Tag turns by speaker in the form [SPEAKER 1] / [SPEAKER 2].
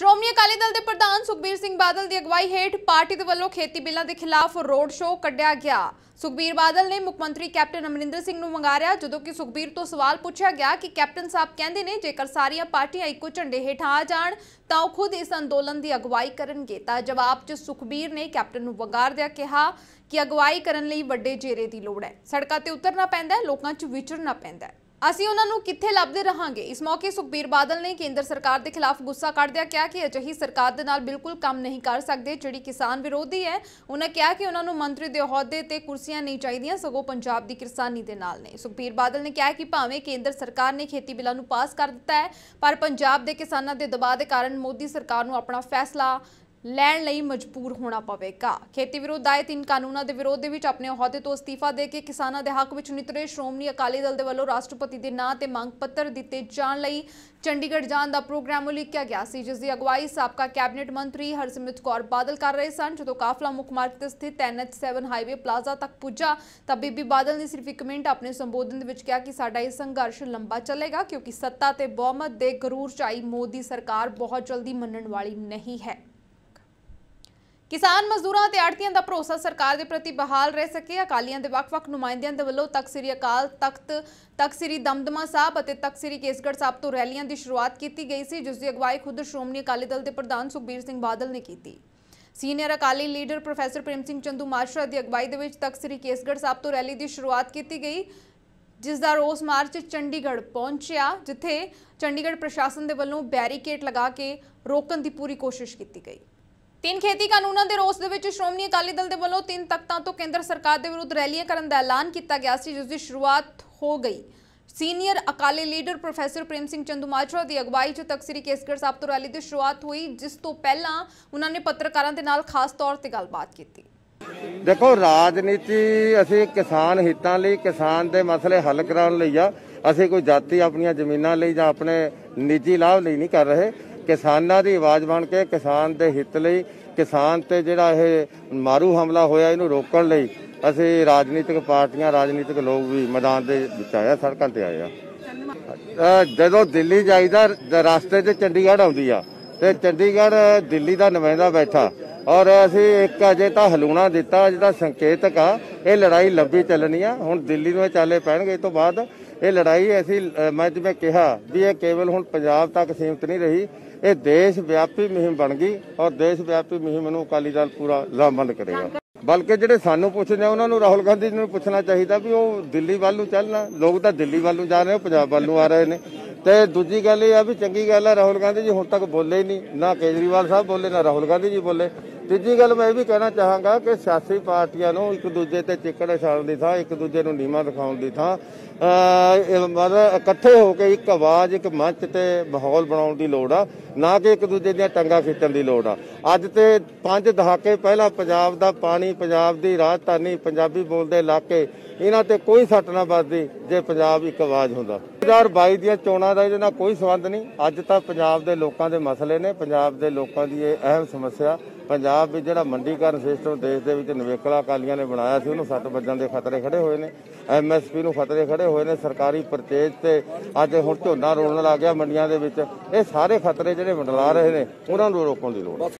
[SPEAKER 1] ਸ਼੍ਰੋਮਣੀ ਅਕਾਲੀ ਦਲ ਦੇ ਪ੍ਰਧਾਨ ਸੁਖਬੀਰ ਸਿੰਘ ਬਾਦਲ ਦੀ ਅਗਵਾਈ ਹੇਠ ਪਾਰਟੀ ਦੇ ਵੱਲੋਂ ਖੇਤੀ ਬਿੱਲਾਂ ਦੇ ਖਿਲਾਫ ਰੋਡ ਸ਼ੋਅ ਕੱਢਿਆ ਗਿਆ। ਸੁਖਬੀਰ ਬਾਦਲ ਨੇ ਮੁੱਖ ਮੰਤਰੀ ਕੈਪਟਨ ਅਮਰਿੰਦਰ ਸਿੰਘ ਨੂੰ ਮੰਗਾਰਿਆ ਜਦੋਂ ਕਿ ਸੁਖਬੀਰ ਤੋਂ ਸਵਾਲ ਪੁੱਛਿਆ ਗਿਆ ਕਿ ਕੈਪਟਨ ਸਾਹਿਬ ਕਹਿੰਦੇ ਨੇ, ਜੇਕਰ ਸਾਰੀਆਂ ਪਾਰਟੀਆਂ ਇੱਕੋ ਝੰਡੇ ਹੇਠ ਆ ਜਾਣ, ਤਾਂ ਉਹ ਖੁਦ ਇਸ ਅੰਦੋਲਨ ਦੀ ਅਗਵਾਈ ਕਰਨਗੇ। ਤਾਂ ਜਵਾਬ 'ਚ ਸੁਖਬੀਰ ਨੇ ਕੈਪਟਨ ਨੂੰ ਵੰਗਾਰਦਿਆਂ ਕਿਹਾ ਕਿ ਅਗਵਾਈ ਕਰਨ ਲਈ ਵੱਡੇ ਜੇਰੇ ਦੀ ਲੋੜ ਹੈ। ਸੜਕਾਂ ਤੇ ਉਤਰਨਾ ਪੈਂਦਾ ਹੈ, ਲੋਕਾਂ 'ਚ ਵਿਚਰਨਾ ਪੈਂਦਾ ਹੈ। ਅਸੀਂ ਉਹਨਾਂ ਨੂੰ ਕਿੱਥੇ ਲੱਭਦੇ ਰਹਾਂਗੇ? ਇਸ ਮੌਕੇ ਸੁਖਬੀਰ ਬਾਦਲ ਨੇ ਕੇਂਦਰ ਸਰਕਾਰ ਦੇ ਖਿਲਾਫ ਗੁੱਸਾ ਕੱਢਦਿਆਂ ਕਿਹਾ ਕਿ ਅਜਿਹੀ ਸਰਕਾਰ ਦੇ ਨਾਲ ਬਿਲਕੁਲ ਕੰਮ ਨਹੀਂ ਕਰ ਸਕਦੇ। ਜਿਹੜੀ ਕਿਸਾਨ ਵਿਰੋਧੀ ਹੈ, ਉਹਨਾਂ ਕਿਹਾ ਕਿ ਉਹਨਾਂ ਨੂੰ ਮੰਤਰੀ ਦੇ ਅਹੁਦੇ ਤੇ ਕੁਰਸੀਆਂ ਨਹੀਂ ਚਾਹੀਦੀਆਂ, ਸਗੋਂ ਪੰਜਾਬ ਦੀ ਕਿਸਾਨੀ ਦੇ ਨਾਲ ਨੇ। ਸੁਖਬੀਰ ਬਾਦਲ ਨੇ ਕਿਹਾ ਕਿ ਭਾਵੇਂ ਕੇਂਦਰ ਸਰਕਾਰ ਨੇ ਖੇਤੀ ਬਿੱਲਾਂ ਨੂੰ ਪਾਸ ਕਰ ਦਿੱਤਾ ਹੈ, ਪਰ ਪੰਜਾਬ ਦੇ ਕਿਸਾਨਾਂ ਦੇ ਦਬਾਅ ਦੇ ਕਾਰਨ ਮੋਦੀ ਸਰਕਾਰ ਨੂੰ ਆਪਣਾ ਫੈਸਲਾ ਲੈਣ ਲਈ ਮਜਬੂਰ ਹੋਣਾ ਪਵੇਗਾ। ਖੇਤੀ ਵਿਰੋਧ ਆਏ ਤਿੰਨ ਕਾਨੂੰਨਾਂ ਦੇ ਵਿਰੋਧ ਦੇ ਵਿੱਚ ਆਪਣੇ ਅਹੁਦੇ ਤੋਂ ਅਸਤੀਫਾ ਦੇ ਕੇ ਕਿਸਾਨਾਂ ਦੇ ਹੱਕ ਵਿੱਚ ਨਿਤਰੇ ਸ਼੍ਰੋਮਣੀ ਅਕਾਲੀ ਦਲ ਦੇ ਵੱਲੋਂ ਰਾਸ਼ਟਰਪਤੀ ਦੇ ਨਾਂ ਤੇ ਮੰਗ ਪੱਤਰ ਦਿੱਤੇ ਜਾਣ ਲਈ ਚੰਡੀਗੜ੍ਹ ਜਾਣ ਦਾ ਪ੍ਰੋਗਰਾਮ ਉਲੀਕਿਆ ਗਿਆ ਸੀ, ਜਿਸ ਦੀ ਅਗਵਾਈ ਸਾਬਕਾ ਕੈਬਨਿਟ ਮੰਤਰੀ ਹਰਸਿਮਰਤ ਕੌਰ ਬਾਦਲ ਕਰ ਰਹੇ ਸਨ। ਜਦੋਂ ਕਾਫਲਾ ਮੁੱਖ ਮਾਰਗ ਤੇ ਸਥਿਤ NH7 ਹਾਈਵੇ ਪਲਾਜ਼ਾ ਤੱਕ ਪੁੱਜਾ, ਤਾਂ ਬੀਬੀ ਬਾਦਲ ਨੇ ਸਿਰਫ ਇੱਕ ਮਿੰਟ ਆਪਣੇ ਸੰਬੋਧਨ ਦੇ ਵਿੱਚ ਕਿਹਾ ਕਿ ਸਾਡਾ ਇਹ ਸੰਘਰਸ਼ ਲੰਬਾ ਚੱਲੇਗਾ, ਕਿਉਂਕਿ ਸੱਤਾ ਤੇ ਬਹੁਮਤ ਦੇ ਗਰੂਰ ਚਾਈ ਮੋਦੀ ਸਰਕਾਰ ਬਹੁਤ ਜਲਦੀ ਮੰਨਣ ਵਾਲੀ ਨਹੀਂ ਹੈ। ਕਿਸਾਨ ਮਜ਼ਦੂਰਾਂ ਤੇ ਆੜਤੀਆਂ ਦਾ ਭਰੋਸਾ ਸਰਕਾਰ ਦੇ ਪ੍ਰਤੀ ਬਹਾਲ ਰਹਿ ਸਕੇ। ਅਕਾਲੀਆਂ ਦੇ ਵੱਖ-ਵੱਖ ਨੁਮਾਇੰਦਿਆਂ ਦੇ ਵੱਲੋਂ ਤਖਤ ਸ੍ਰੀ ਅਕਾਲ ਤਖਤ ਤਖਤ ਸ੍ਰੀ ਦਮਦਮਾ ਸਾਹਿਬ ਅਤੇ ਤਖਤ ਸ੍ਰੀ ਕੇਸਗੜ੍ਹ ਸਾਹਿਬ ਤੋਂ ਰੈਲੀਆਂ ਦੀ ਸ਼ੁਰੂਆਤ ਕੀਤੀ ਗਈ ਸੀ, ਜਿਸ ਦੀ ਅਗਵਾਈ ਖੁਦ ਸ਼੍ਰੋਮਣੀ ਅਕਾਲੀ ਦਲ ਦੇ ਪ੍ਰਧਾਨ ਸੁਖਬੀਰ ਸਿੰਘ ਬਾਦਲ ਨੇ ਕੀਤੀ। Senior Akali leader professor Prem Singh Chandumajra ਦੀ ਅਗਵਾਈ ਦੇ ਵਿੱਚ ਤਖਤ ਸ੍ਰੀ ਕੇਸਗੜ੍ਹ ਸਾਹਿਬ ਤੋਂ ਰੈਲੀ ਦੀ ਸ਼ੁਰੂਆਤ ਕੀਤੀ ਗਈ, ਜਿਸ ਦਾ ਰੋਸ ਮਾਰਚ ਚੰਡੀਗੜ੍ਹ ਪਹੁੰਚਿਆ, ਜਿੱਥੇ ਚੰਡੀਗੜ੍ਹ ਪ੍ਰਸ਼ਾਸਨ ਦੇ ਵੱਲੋਂ ਬੈਰੀਕੇਡ ਲਗਾ ਕੇ ਰੋਕਣ ਦੀ ਪੂਰੀ ਕੋਸ਼ਿਸ਼ ਕੀਤੀ ਗਈ। ਤਿੰਨ ਖੇਤੀ ਕਾਨੂੰਨਾਂ ਦੇ ਰੋਸ ਦੇ ਵਿੱਚ ਸ਼੍ਰੋਮਣੀ ਅਕਾਲੀ ਦਲ ਦੇ ਵੱਲੋਂ ਤਿੰਨ ਤਖਤਾਂ ਤੋਂ ਕੇਂਦਰ ਸਰਕਾਰ ਦੇ ਵਿਰੁੱਧ ਰੈਲੀਆਂ ਕਰਨ ਦਾ ਐਲਾਨ ਕੀਤਾ ਗਿਆ ਸੀ, ਜਿਸ ਦੀ ਸ਼ੁਰੂਆਤ ਹੋ ਗਈ। Senior Akali leader professor Prem Singh Chandumajra ਦੀ ਅਗਵਾਈ 'ਚ ਤਖਤ ਸ੍ਰੀ ਕੇਸਗੜ੍ਹ ਸਾਹਿਬ ਤੋਂ ਰੈਲੀ ਦੀ ਸ਼ੁਰੂਆਤ ਹੋਈ, ਜਿਸ ਤੋਂ ਪਹਿਲਾਂ ਉਹਨਾਂ ਨੇ ਪੱਤਰਕਾਰਾਂ ਦੇ ਨਾਲ ਖਾਸ ਤੌਰ ਤੇ ਗੱਲਬਾਤ ਕੀਤੀ।
[SPEAKER 2] ਦੇਖੋ, ਰਾਜਨੀਤੀ ਅਸੀਂ ਕਿਸਾਨ ਹਿੱਤਾਂ ਲਈ, ਕਿਸਾਨ ਦੇ ਮਸਲੇ ਹੱਲ ਕਰਾਉਣ ਲਈ ਆ, ਅਸੀਂ ਕੋਈ ਜਾਤੀ ਆਪਣੀਆਂ ਜ਼ਮੀਨਾਂ ਲਈ ਜਾਂ ਆਪਣੇ ਨਿੱਜੀ ਲਾਭ ਲਈ ਨਹੀਂ ਕਰ ਰਹੇ। ਕਿਸਾਨਾਂ ਦੀ ਆਵਾਜ਼ ਬਣ ਕੇ ਕਿਸਾਨ ਦੇ ਹਿੱਤ ਲਈ, ਕਿਸਾਨ ਤੇ ਜਿਹੜਾ ਇਹ ਮਾਰੂ ਹਮਲਾ ਹੋਇਆ ਇਹਨੂੰ ਰੋਕਣ ਲਈ ਅਸੀਂ ਰਾਜਨੀਤਿਕ ਪਾਰਟੀਆਂ, ਰਾਜਨੀਤਿਕ ਲੋਕ ਵੀ ਮੈਦਾਨ ਦੇ ਵਿੱਚ ਆਇਆ ਸੜਕਾਂ ਤੇ ਆਏ ਆ। ਜਦੋਂ ਦਿੱਲੀ ਜਾਈਦਾ ਰਸਤੇ 'ਚ ਚੰਡੀਗੜ੍ਹ ਆਉਂਦੀ ਆ ਤੇ ਚੰਡੀਗੜ੍ਹ ਦਿੱਲੀ ਦਾ ਨੁਮਾਇੰਦਾ ਬੈਠਾ। ਔਰ ਅਸੀਂ ਇੱਕ ਅਜੇ ਤਾਂ ਹਲੂਣਾ ਦਿੱਤਾ ਜਿਹਦਾ ਸੰਕੇਤਕ ਆ। ਇਹ ਲੜਾਈ ਲੰਬੀ ਚੱਲਣੀ ਆ। ਹੁਣ ਦਿੱਲੀ ਨੂੰ ਇਹ ਚਾਲੇ ਪੈਣਗੇ ਇਸ ਤੋਂ ਬਾਅਦ ਇਹ ਲੜਾਈ ਅਸੀਂ ਮੈਂ ਜਿਵੇਂ ਕਿਹਾ ਵੀ ਇਹ ਕੇਵਲ ਹੁਣ ਪੰਜਾਬ ਤੱਕ ਸੀਮਤ ਨਹੀਂ ਰਹੀ, ਇਹ ਦੇਸ਼ ਵਿਆਪੀ ਮੁਹਿੰਮ ਬਣ ਗਈ ਔਰ ਦੇਸ਼ ਵਿਆਪੀ ਮੁਹਿੰਮ ਨੂੰ ਅਕਾਲੀ ਦਲ ਪੂਰਾ ਲਾਮਬੰਦ ਕਰੇਗਾ। ਬਲਕਿ ਜਿਹੜੇ ਸਾਨੂੰ ਪੁੱਛਦੇ ਆ, ਉਹਨਾਂ ਨੂੰ ਰਾਹੁਲ ਗਾਂਧੀ ਨੂੰ ਪੁੱਛਣਾ ਚਾਹੀਦਾ ਵੀ ਉਹ ਦਿੱਲੀ ਵੱਲ ਨੂੰ ਚੱਲਣਾ। ਲੋਕ ਤਾਂ ਦਿੱਲੀ ਵੱਲ ਨੂੰ ਜਾ ਰਹੇ ਪੰਜਾਬ ਵੱਲ ਨੂੰ ਆ ਰਹੇ ਨੇ। ਤੇ ਦੂਜੀ ਗੱਲ ਇਹ ਆ ਵੀ ਚੰਗੀ ਗੱਲ ਆ, ਰਾਹੁਲ ਗਾਂਧੀ ਜੀ ਹੁਣ ਤੱਕ ਬੋਲੇ ਹੀ ਨਹੀਂ। ਨਾ ਕੇਜਰੀਵਾਲ ਸਾਹਿਬ ਬੋਲੇ, ਨਾ ਰਾਹੁਲ ਗਾਂਧੀ ਜੀ ਬੋਲੇ। ਤੀਜੀ ਗੱਲ ਮੈਂ ਇਹ ਵੀ ਕਹਿਣਾ ਚਾਹਾਂਗਾ ਕਿ ਸਿਆਸੀ ਪਾਰਟੀਆਂ ਨੂੰ ਇੱਕ ਦੂਜੇ ਤੇ ਚਿੱਕੜ ਛਾਲਣ ਦੀ ਥਾਂ, ਇੱਕ ਦੂਜੇ ਨੂੰ ਨੀਮਾ ਦਿਖਾਉਣ ਦੀ ਥਾਂ ਮਤਲਬ ਇਕੱਠੇ ਹੋ ਕੇ ਇੱਕ ਆਵਾਜ਼, ਇੱਕ ਮੰਚ ਤੇ ਮਾਹੌਲ ਬਣਾਉਣ ਦੀ ਲੋੜ ਆ, ਨਾ ਕਿ ਇੱਕ ਦੂਜੇ ਦੀਆਂ ਟੰਗਾਂ ਖਿੱਚਣ ਦੀ ਲੋੜ ਆ। ਅੱਜ ਤੇ ਪੰਜ ਦਹਾਕੇ ਪਹਿਲਾਂ ਪੰਜਾਬ ਦਾ ਪਾਣੀ, ਪੰਜਾਬ ਦੀ ਰਾਜਧਾਨੀ, ਪੰਜਾਬੀ ਬੋਲਦੇ ਇਲਾਕੇ, ਇਹਨਾਂ ਤੇ ਕੋਈ ਸੱਟ ਨਾ ਵੱਜਦੀ ਜੇ ਪੰਜਾਬ ਇੱਕ ਆਵਾਜ਼ ਹੁੰਦਾ। 2022 ਦੀਆਂ ਚੋਣਾਂ ਦਾ ਇਹਦੇ ਨਾਲ ਕੋਈ ਸੰਬੰਧ ਨਹੀਂ। ਅੱਜ ਤਾਂ ਪੰਜਾਬ ਦੇ ਲੋਕਾਂ ਦੇ ਮਸਲੇ ਨੇ, ਪੰਜਾਬ ਦੇ ਲੋਕਾਂ ਦੀ ਇਹ ਅਹਿਮ ਸਮੱਸਿਆ। ਪੰਜਾਬ ਵਿੱਚ ਜਿਹੜਾ ਮੰਡੀਕਰਨ ਸਿਸਟਮ ਦੇਸ਼ ਦੇ ਵਿੱਚ ਨਵੇਕਲਾ ਅਕਾਲੀਆਂ ਨੇ ਬਣਾਇਆ ਸੀ, ਉਹਨੂੰ ਸੱਟ ਵੱਜਣ ਦੇ ਖਤਰੇ ਖੜੇ ਹੋਏ ਨੇ। ਐਮਐਸਪੀ ਨੂੰ ਖਤਰੇ ਖੜੇ ਹੋਏ ਨੇ, ਸਰਕਾਰੀ ਪਰਚੇਜ ਤੇ ਅੱਜ ਹੁਣ ਝੋਨਾ ਰੋਲਣ ਲੱਗ ਗਿਆ ਮੰਡੀਆਂ ਦੇ ਵਿੱਚ। ਇਹ ਸਾਰੇ ਖਤਰੇ ਜਿਹੜੇ ਮੰਡਲਾ ਰਹੇ ਨੇ, ਉਹਨਾਂ ਨੂੰ ਰੋਕਣ ਦੀ ਲੋੜ ਹੈ।